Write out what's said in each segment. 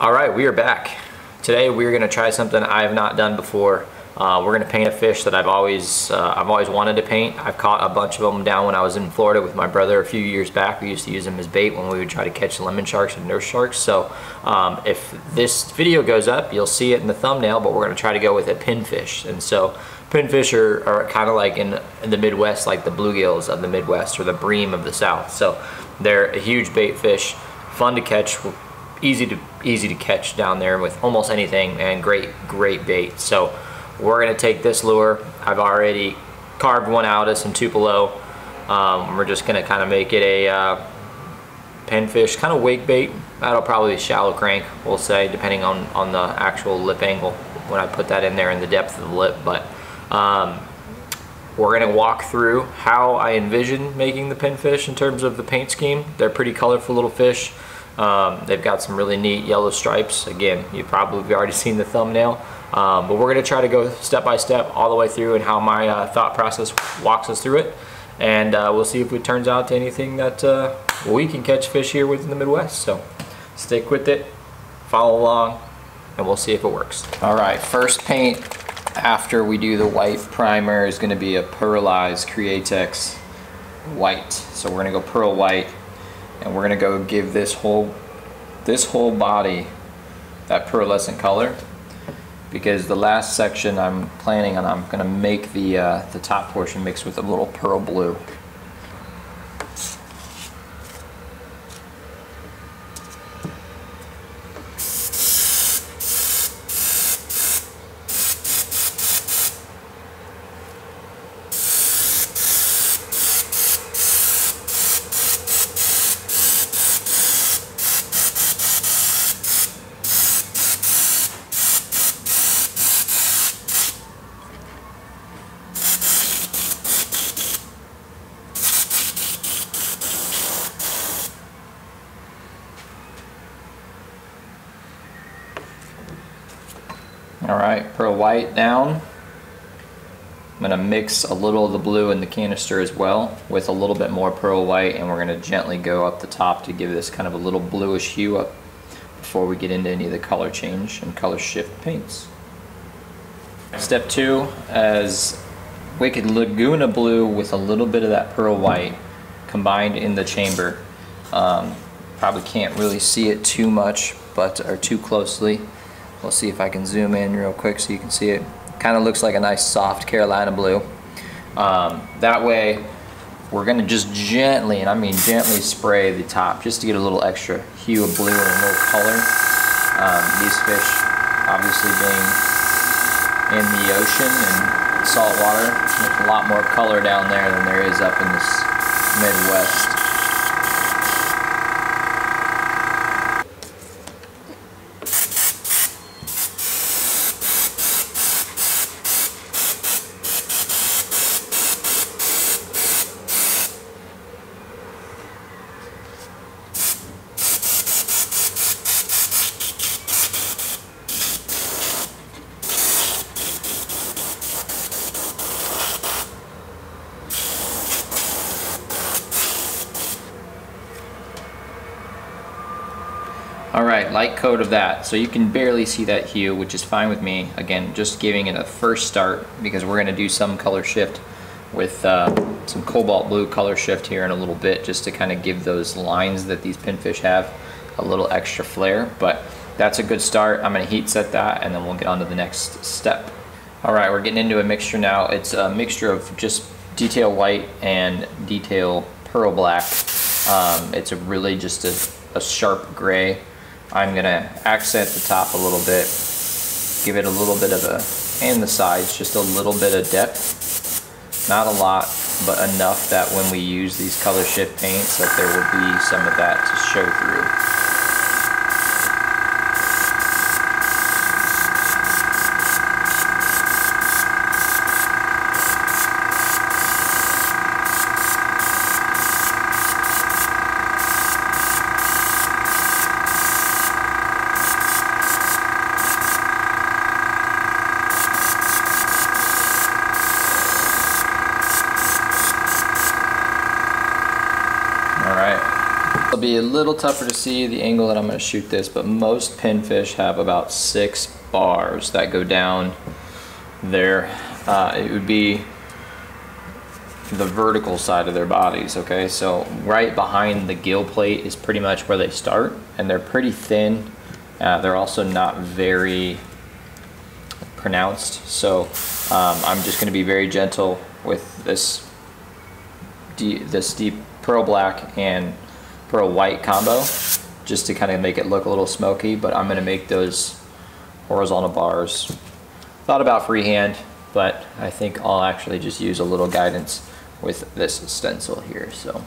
All right, we are back. Today we're gonna try something I have not done before. Uh, we're gonna paint a fish that I've always uh, I've always wanted to paint. I've caught a bunch of them down when I was in Florida with my brother a few years back. We used to use them as bait when we would try to catch lemon sharks and nurse sharks. So um, if this video goes up, you'll see it in the thumbnail, but we're gonna try to go with a pinfish. And so pinfish are, are kind of like in, in the Midwest, like the bluegills of the Midwest or the bream of the South. So they're a huge bait fish, fun to catch, easy to easy to catch down there with almost anything and great great bait. So we're gonna take this lure. I've already carved one out of some Tupelo. Um, we're just gonna kind of make it a uh, pinfish kind of wake bait. That'll probably be shallow crank we'll say depending on on the actual lip angle when I put that in there in the depth of the lip. But um, we're gonna walk through how I envision making the pinfish in terms of the paint scheme. They're pretty colorful little fish um, they've got some really neat yellow stripes. Again, you've probably already seen the thumbnail. Um, but we're going to try to go step by step all the way through and how my uh, thought process walks us through it. And uh, we'll see if it turns out to anything that uh, we can catch fish here within the Midwest. So stick with it, follow along, and we'll see if it works. All right, first paint after we do the white primer is going to be a pearlized Createx white. So we're going to go pearl white and we're gonna go give this whole this whole body that pearlescent color because the last section I'm planning on I'm gonna make the uh, the top portion mixed with a little pearl blue All right, pearl white down. I'm gonna mix a little of the blue in the canister as well with a little bit more pearl white and we're gonna gently go up the top to give this kind of a little bluish hue up before we get into any of the color change and color shift paints. Step two, as Wicked Laguna Blue with a little bit of that pearl white combined in the chamber. Um, probably can't really see it too much, but or too closely. We'll see if I can zoom in real quick so you can see it. Kind of looks like a nice soft Carolina blue. Um, that way, we're gonna just gently, and I mean gently spray the top just to get a little extra hue of blue and a little color. Um, these fish, obviously being in the ocean and salt water, there's a lot more color down there than there is up in this Midwest. All right, light coat of that. So you can barely see that hue, which is fine with me. Again, just giving it a first start because we're gonna do some color shift with uh, some cobalt blue color shift here in a little bit just to kind of give those lines that these pinfish have a little extra flair. But that's a good start. I'm gonna heat set that and then we'll get on to the next step. All right, we're getting into a mixture now. It's a mixture of just detail white and detail pearl black. Um, it's a really just a, a sharp gray. I'm gonna accent the top a little bit, give it a little bit of a, and the sides, just a little bit of depth. Not a lot, but enough that when we use these color shift paints that there will be some of that to show through. It'll be a little tougher to see the angle that I'm gonna shoot this, but most pinfish have about six bars that go down there. Uh, it would be the vertical side of their bodies, okay? So right behind the gill plate is pretty much where they start, and they're pretty thin. Uh, they're also not very pronounced, so um, I'm just gonna be very gentle with this, deep, this deep pearl black and pearl white combo, just to kind of make it look a little smoky, but I'm going to make those horizontal bars. Thought about freehand, but I think I'll actually just use a little guidance with this stencil here. So.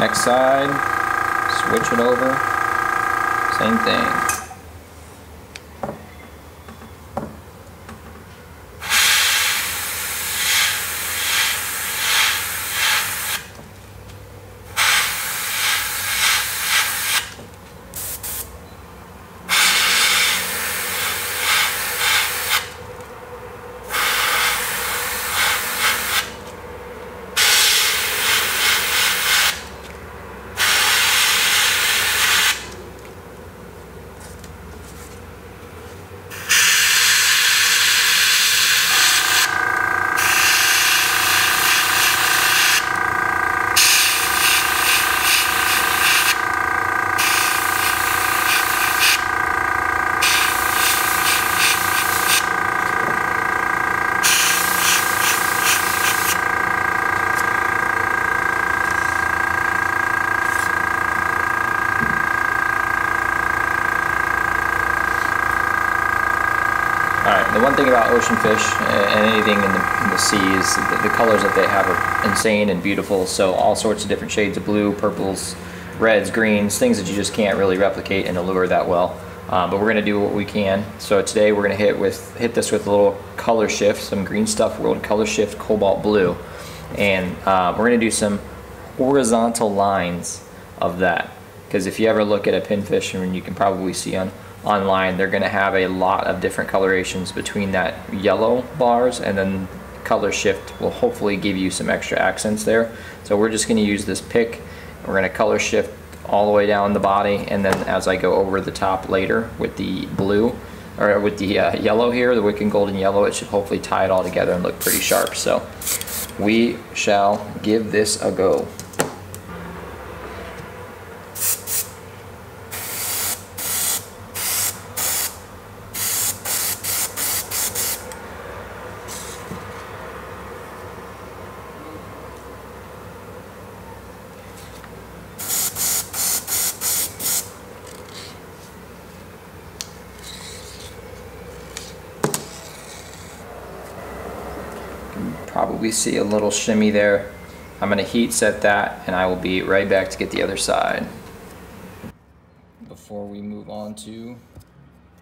Next side, switch it over, same thing. Alright, the one thing about ocean fish and anything in the, in the sea is the, the, colors that they have are insane and beautiful. So all sorts of different shades of blue, purples, reds, greens, things that you just can't really replicate in a lure that well. Um, but we're gonna do what we can. So today we're gonna hit with hit this with a little color shift, some Green Stuff World Color Shift Cobalt Blue, and uh, we're gonna do some horizontal lines of that. Because if you ever look at a pinfish, and you can probably see on online, they're going to have a lot of different colorations between that yellow bars and then color shift will hopefully give you some extra accents there. So we're just going to use this pick. We're going to color shift all the way down the body and then as I go over the top later with the blue or with the uh, yellow here, the wicked golden yellow, it should hopefully tie it all together and look pretty sharp. So we shall give this a go. Probably see a little shimmy there. I'm to heat set that and I will be right back to get the other side. Before we move on to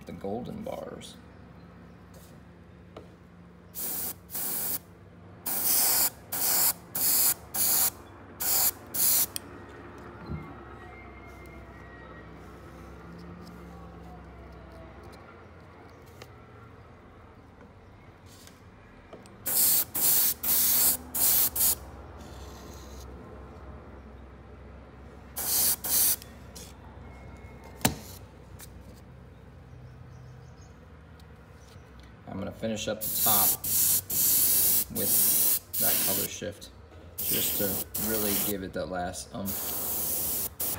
the golden bars. Finish up the top with that color shift just to really give it that last um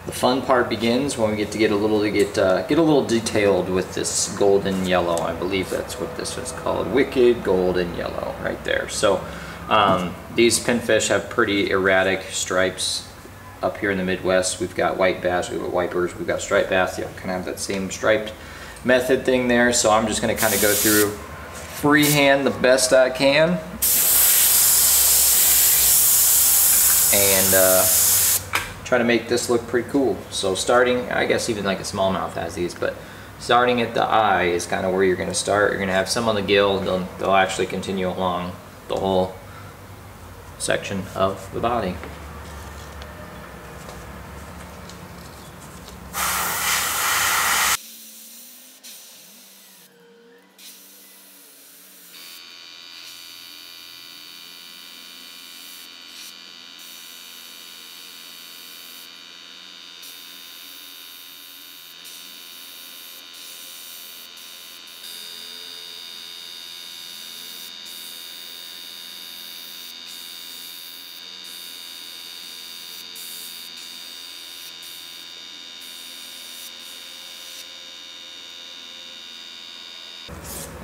The fun part begins when we get to get a little to get uh, get a little detailed with this golden yellow. I believe that's what this is called. Wicked golden yellow right there. So um, these pinfish have pretty erratic stripes up here in the Midwest. We've got white bass, we've got wipers, we've got striped bass. You kind of have that same striped method thing there. So I'm just going to kind of go through freehand the best I can. And uh, try to make this look pretty cool. So starting, I guess even like a smallmouth has these, but starting at the eye is kind of where you're going to start. You're going to have some on the gill, they'll, they'll actually continue along the whole section of the body.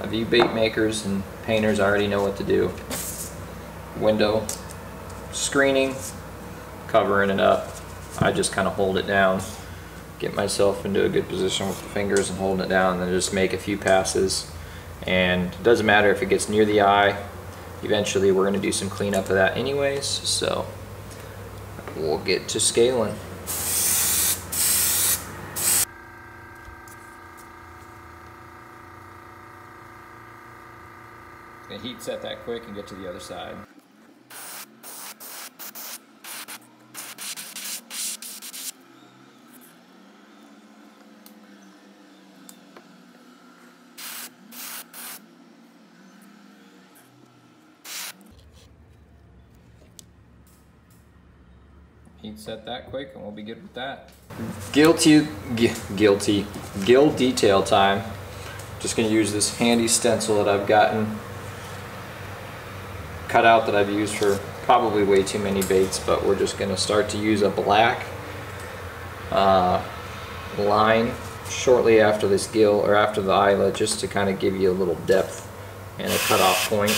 Of you bait makers and painters already know what to do. Window screening, covering it up. I just kind of hold it down, get myself into a good position with the fingers and holding it down, and then just make a few passes. And it doesn't matter if it gets near the eye. Eventually, we're going to do some cleanup of that anyways, so we'll get to scaling. Heat set that quick and get to the other side. Heat set that quick and we'll be good with that. Guilty, guilty, gill detail time. Just gonna use this handy stencil that I've gotten cutout that I've used for probably way too many baits, but we're just gonna start to use a black uh, line shortly after this gill or after the eyelet just to kind of give you a little depth and a cutoff point.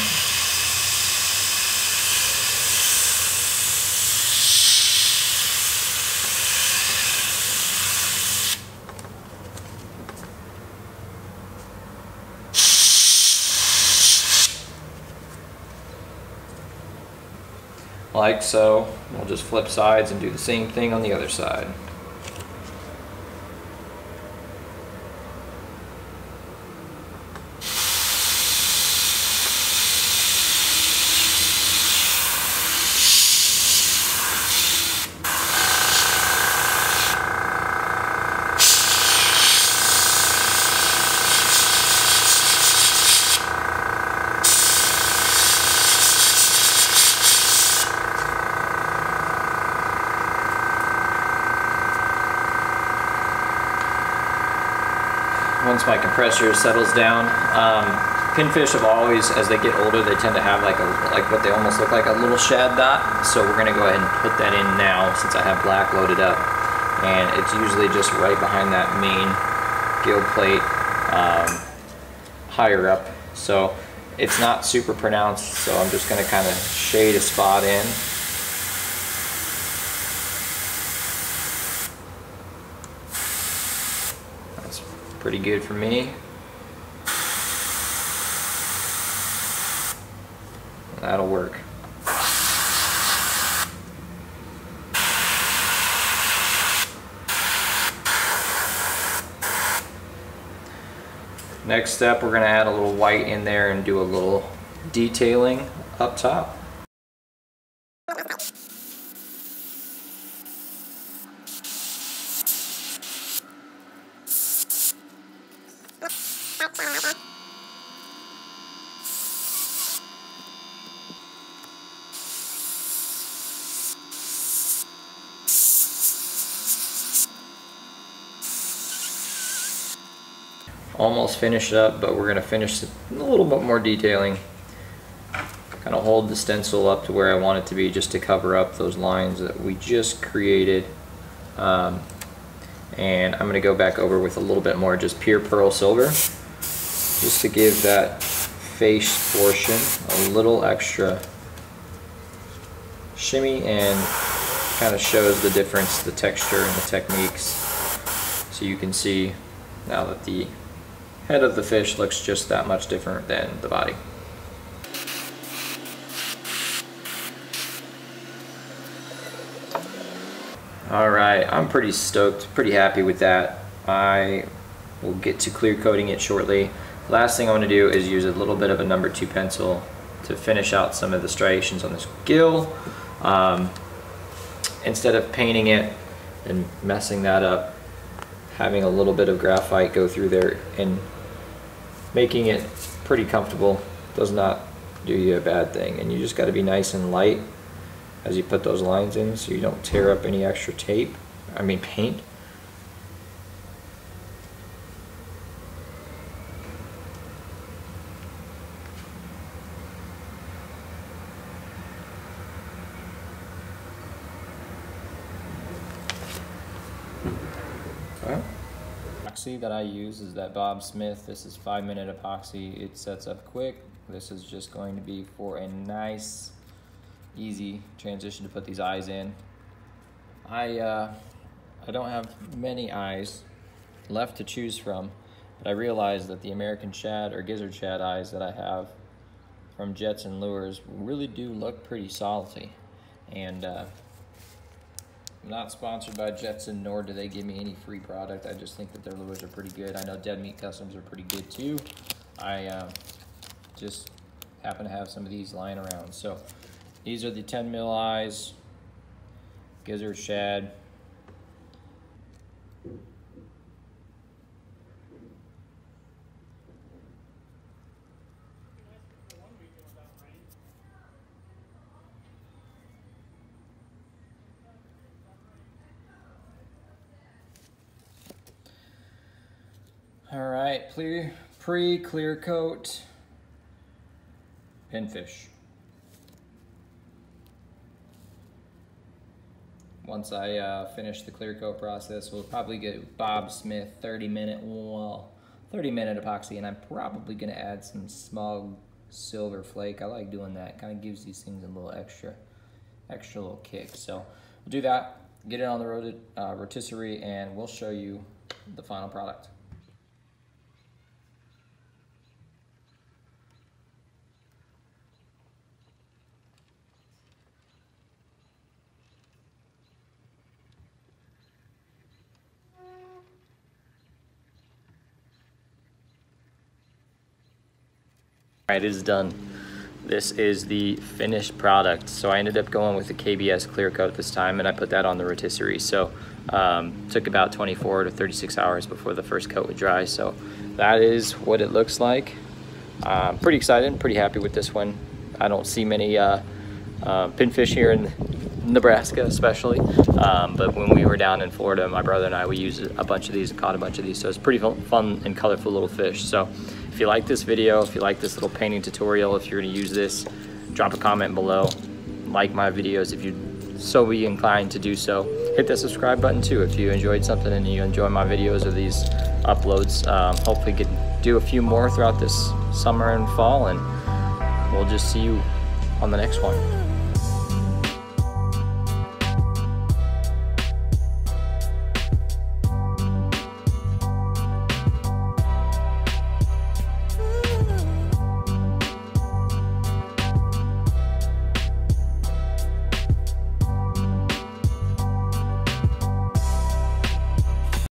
Like so. We'll just flip sides and do the same thing on the other side. once my compressor settles down. Um, pinfish have always, as they get older, they tend to have like a like what they almost look like a little shad dot. So we're gonna go ahead and put that in now since I have black loaded up, and it's usually just right behind that main gill plate, um, higher up. So it's not super pronounced. So I'm just gonna kind of shade a spot in. Pretty good for me. That'll work. Next step, we're gonna add a little white in there and do a little detailing up top. Almost finished up, but we're going to finish a little bit more detailing. Kind of hold the stencil up to where I want it to be just to cover up those lines that we just created Um, and I'm gonna go back over with a little bit more just pure pearl silver, just to give that face portion a little extra shimmy and kind of shows the difference, the texture and the techniques. So you can see now that the head of the fish looks just that much different than the body. All right, I'm pretty stoked, pretty happy with that. I will get to clear coating it shortly. Last thing I want to do is use a little bit of a number two pencil to finish out some of the striations on this gill. Um, instead of painting it and messing that up, having a little bit of graphite go through there and making it pretty comfortable does not do you a bad thing. And you just got to be nice and light as you put those lines in so you don't tear up any extra tape, I mean paint. Epoxy that I use is that Bob Smith. This is five minute epoxy. It sets up quick. This is just going to be for a nice easy transition to put these eyes in. I, uh, I don't have many eyes left to choose from, but I realize that the American shad or gizzard shad eyes that I have from Jetson Lures really do look pretty salty. And uh, I'm not sponsored by Jetson, nor do they give me any free product. I just think that their lures are pretty good. I know Dead Meat Customs are pretty good too. I uh, just happen to have some of these lying around. So these are the 10 mil eyes, gizzard shad. All right, pre-clear coat pinfish. once I uh, finish the clear coat process, we'll probably get Bob Smith 30 minute, well, 30 minute epoxy, and I'm probably gonna add some small silver flake. I like doing that, kind of gives these things a little extra, extra little kick. So we'll do that, get it on the uh, rotisserie, and we'll show you the final product. All right, it is done. This is the finished product. So I ended up going with the KBS clear coat this time and I put that on the rotisserie. So um, took about 24 to 36 hours before the first coat would dry. So that is what it looks like. I'm pretty excited, pretty happy with this one. I don't see many uh, uh, pinfish here in Nebraska especially. Um, but when we were down in Florida, my brother and I, we used a bunch of these and caught a bunch of these. So it's pretty fun and colorful little fish. So if you like this video, if you like this little painting tutorial, if you're gonna use this, drop a comment below. Like my videos if you so be inclined to do so. Hit that subscribe button too if you enjoyed something and you enjoy my videos or these uploads. Um, hopefully get do a few more throughout this summer and fall and we'll just see you on the next one.